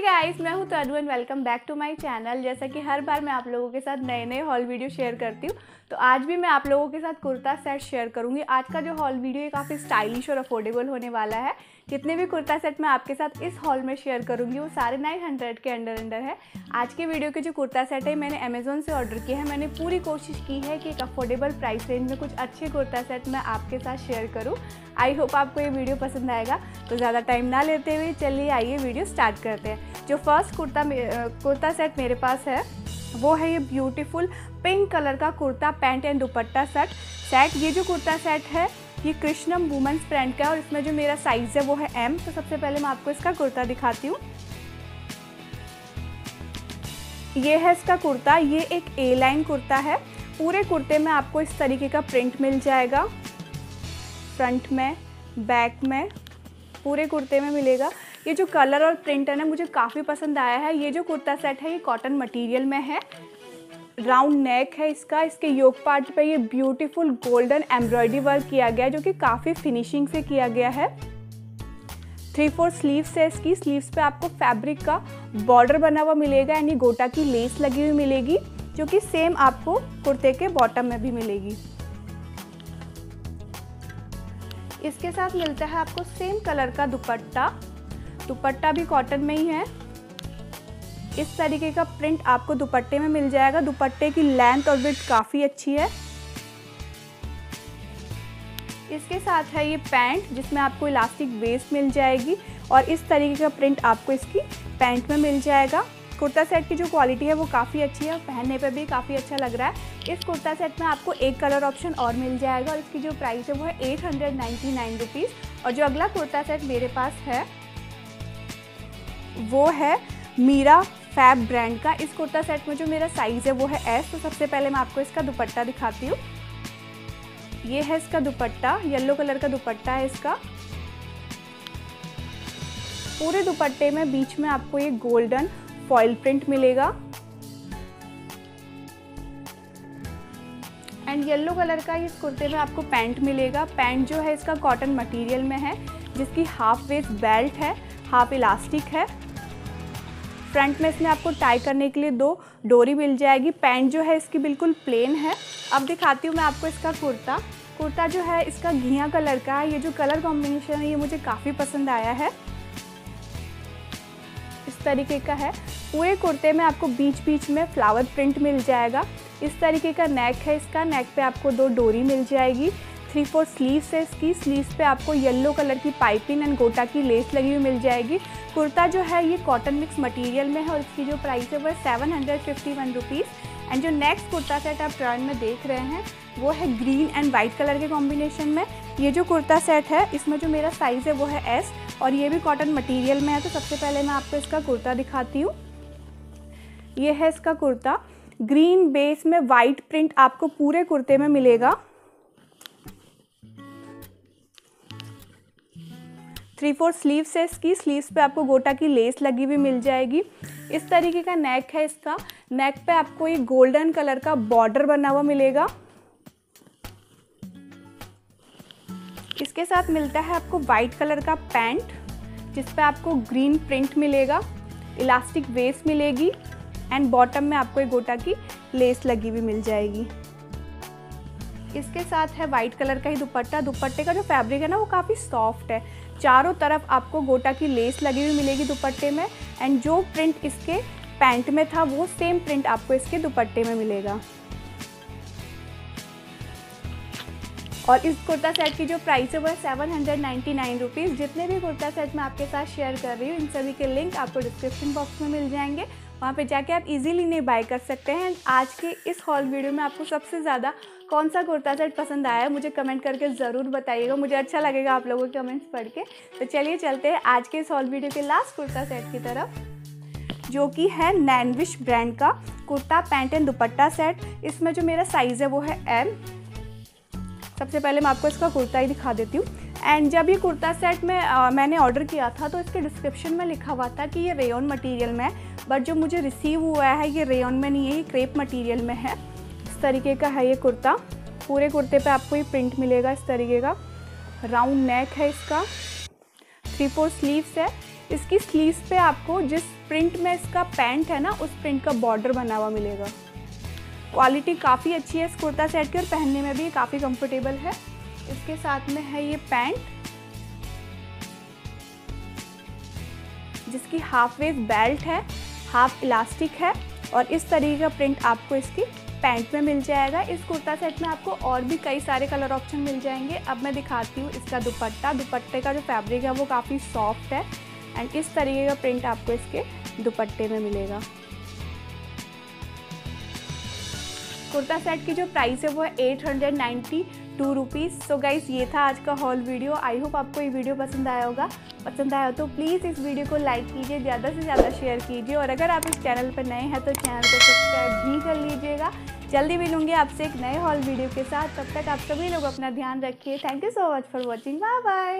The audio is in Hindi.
Anu and welcome back to my channel जैसा कि हर बार मैं आप लोगों के साथ नए नए हॉल वीडियो शेयर करती हूँ तो आज भी मैं आप लोगों के साथ कुर्ता सेट शेयर करूँगी. आज का जो हॉल वीडियो ये काफ़ी स्टाइलिश और अफोर्डेबल होने वाला है. जितने भी कुर्ता सेट मैं आपके साथ इस हॉल में शेयर करूँगी, वो सारे नाइन हंड्रेड के अंडर अंडर है. आज के वीडियो के जो कुर्ता सेट है, मैंने अमेज़ोन से ऑर्डर किया है. मैंने पूरी कोशिश की है कि एक अफोर्डेबल प्राइस रेंज में कुछ अच्छे कुर्ता सेट मैं आपके साथ शेयर करूँ. आई होप आपको ये वीडियो पसंद आएगा. तो ज़्यादा टाइम ना लेते हुए चलिए आइए वीडियो स्टार्ट करते हैं. जो फ़र्स्ट कुर्ता कुर्ता सेट मेरे पास है, वो है ये ब्यूटीफुल पिंक कलर का kurta pant and dupatta set set ये जो कुर्ता सेट है, ये कृष्णम वुमेंस ब्रांड का है और इसमें जो मेरा साइज़ है वो है एम तो सबसे पहले मैं आपको इसका कुर्ता दिखाती हूँ। ये है इसका कुर्ता, ये एक ए लाइन कुर्ता है। पूरे कुर्ते में आपको इस तरीके का प्रिंट मिल जाएगा। फ्रंट में बैक में, पूरे कुर्ते में मिलेगा। ये जो कलर और प्रिंट है ना, मुझे काफ़ी पसंद आया है। ये जो कुर्ता सेट है, ये कॉटन मटेरियल में है। राउंड नेक है इसका। इसके योग पार्ट पे ये ब्यूटीफुल गोल्डन एम्ब्रॉयडरी वर्क किया गया है, जो कि काफ़ी फिनिशिंग से किया गया है। थ्री फोर स्लीव्स है इसकी। स्लीव्स पे आपको फैब्रिक का बॉर्डर बना हुआ मिलेगा, यानी गोटा की लेस लगी हुई मिलेगी, जो कि सेम आपको कुर्ते के बॉटम में भी मिलेगी। इसके साथ मिलता है आपको सेम कलर का दुपट्टा। दुपट्टा भी कॉटन में ही है। इस तरीके का प्रिंट आपको दुपट्टे में मिल जाएगा। दुपट्टे की लेंथ और विथ काफ़ी अच्छी है। इसके साथ है ये पैंट जिसमें आपको इलास्टिक वेस्ट मिल जाएगी और इस तरीके का प्रिंट आपको इसकी पैंट में मिल जाएगा। कुर्ता सेट की जो क्वालिटी है वो काफ़ी अच्छी है पहनने पे भी काफ़ी अच्छा लग रहा है। इस कुर्ता सेट में आपको एक कलर ऑप्शन और मिल जाएगा और इसकी जो प्राइस है वो है एट हंड्रेड और जो अगला कुर्ता सेट मेरे पास है वो है मीरा फैब ब्रांड का। इस कुर्ता सेट में जो मेरा साइज़ है वो है एस तो सबसे पहले मैं आपको इसका दुपट्टा दिखाती हूँ। ये है इसका दुपट्टा येलो कलर का दुपट्टा है इसका। पूरे दुपट्टे में बीच में आपको ये गोल्डन फॉइल प्रिंट मिलेगा। एंड येलो कलर का इस कुर्ते में आपको पैंट मिलेगा। पैंट जो है इसका कॉटन मटेरियल में है, जिसकी हाफ़ वेस्ट बेल्ट है हाफ़ इलास्टिक है। फ्रंट में इसमें आपको टाई करने के लिए दो डोरी मिल जाएगी। पैंट जो है, इसकी बिल्कुल प्लेन है। अब दिखाती हूँ मैं आपको इसका कुर्ता। कुर्ता जो है, इसका घिया कलर का है। ये जो कलर कॉम्बिनेशन है, ये मुझे काफ़ी पसंद आया है। इस तरीके का है। पूरे कुर्ते में आपको बीच बीच में फ्लावर प्रिंट मिल जाएगा। इस तरीके का नेक है इसका। नेक पे आपको दो डोरी मिल जाएगी। थ्री फोर स्लीव्स है इसकी स्लीव्स पे आपको येलो कलर की पाइपिंग एंड गोटा की लेस लगी हुई मिल जाएगी। कुर्ता जो है, ये कॉटन मिक्स मटेरियल में है और इसकी जो प्राइस है वो seven hundred fifty one rupees and जो नेक्स्ट कुर्ता सेट आप ट्रेंड में देख रहे हैं, वो है ग्रीन एंड वाइट कलर के कॉम्बिनेशन में। ये जो कुर्ता सेट है, इसमें जो मेरा साइज़ है वो है एस और ये भी कॉटन मटेरियल में है तो सबसे पहले मैं आपको इसका कुर्ता दिखाती हूँ। ये है इसका कुर्ता। ग्रीन बेस में वाइट प्रिंट आपको पूरे कुर्ते में मिलेगा। थ्री फोर स्लीव्स है, इसकी स्लीव्स पे आपको गोटा की लेस लगी हुई मिल जाएगी। इस तरीके का नेक है इसका। नेक पे आपको ये गोल्डन कलर का बॉर्डर बना हुआ मिलेगा। इसके साथ मिलता है आपको वाइट कलर का पैंट जिस पे आपको ग्रीन प्रिंट मिलेगा इलास्टिक वेस्ट मिलेगी एंड बॉटम में आपको एक गोटा की लेस लगी हुई मिल जाएगी। इसके साथ है वाइट कलर का ही दुपट्टा। दुपट्टे का जो फैब्रिक है ना, वो काफ़ी सॉफ्ट है। चारों तरफ़ आपको गोटा की लेस लगी हुई मिलेगी दुपट्टे में एंड जो प्रिंट इसके पैंट में था, वो सेम प्रिंट आपको इसके दुपट्टे में मिलेगा। और इस कुर्ता सेट की जो प्राइस है, वो है सेवन हंड्रेड नाइन रुपीज़ जितने भी कुर्ता सेट मैं आपके साथ शेयर कर रही हूँ, इन सभी के लिंक आपको डिस्क्रिप्शन बॉक्स में मिल जाएँगे। वहाँ पे जाके आप इजीली नहीं बाय कर सकते हैं। आज के इस हॉल वीडियो में आपको सबसे ज़्यादा कौन सा कुर्ता सेट पसंद आया है मुझे कमेंट करके ज़रूर बताइएगा। मुझे अच्छा लगेगा आप लोगों के कमेंट्स पढ़ के। तो चलिए चलते हैं आज के इस हॉल वीडियो के लास्ट कुर्ता सेट की तरफ़ जो कि है नैनविश ब्रांड का kurta pant and dupatta set इसमें जो मेरा साइज़ है वो है एम सबसे पहले मैं आपको इसका कुर्ता ही दिखा देती हूँ। एंड जब ये कुर्ता सेट में आ, मैंने ऑर्डर किया था तो इसके डिस्क्रिप्शन में लिखा हुआ था कि ये रेयन मटेरियल में है। बट जो मुझे रिसीव हुआ है ये रेयन में नहीं है ये क्रेप मटेरियल में है। तरीके का है ये कुर्ता। पूरे कुर्ते पे आपको ये प्रिंट मिलेगा इस तरीके का। राउंड नेक है इसका। थ्री फोर स्लीव्स है। इसकी स्लीव्स पे आपको जिस प्रिंट में इसका पैंट है ना, उस प्रिंट का बॉर्डर बना हुआ मिलेगा। क्वालिटी काफ़ी अच्छी है इस कुर्ता सेट की और पहनने में भी ये काफ़ी कंफर्टेबल है। इसके साथ में है ये पैंट जिसकी हाफ़ वेव बेल्ट है हाफ़ इलास्टिक है और इस तरीके का प्रिंट आपको इसकी पैंट में मिल जाएगा। इस कुर्ता सेट में आपको और भी कई सारे कलर ऑप्शन मिल जाएँगे। अब मैं दिखाती हूँ इसका दुपट्टा। दुपट्टे का जो फैब्रिक है वो काफ़ी सॉफ्ट है एंड इस तरीके का प्रिंट आपको इसके दुपट्टे में मिलेगा। कुर्ता सेट की जो प्राइस है वो है eight hundred ninety. Two rupees so guys ये था आज का हॉल वीडियो आई होप आपको ये वीडियो पसंद आया होगा. पसंद आया हो तो प्लीज़ इस वीडियो को लाइक कीजिए, ज़्यादा से ज़्यादा शेयर कीजिए. और अगर आप इस चैनल पर नए हैं तो चैनल को सब्सक्राइब भी कर लीजिएगा. जल्दी मिलूँगी आपसे एक नए हॉल वीडियो के साथ. तब तक आप सभी लोग अपना ध्यान रखिए. Thank you so much for watching bye bye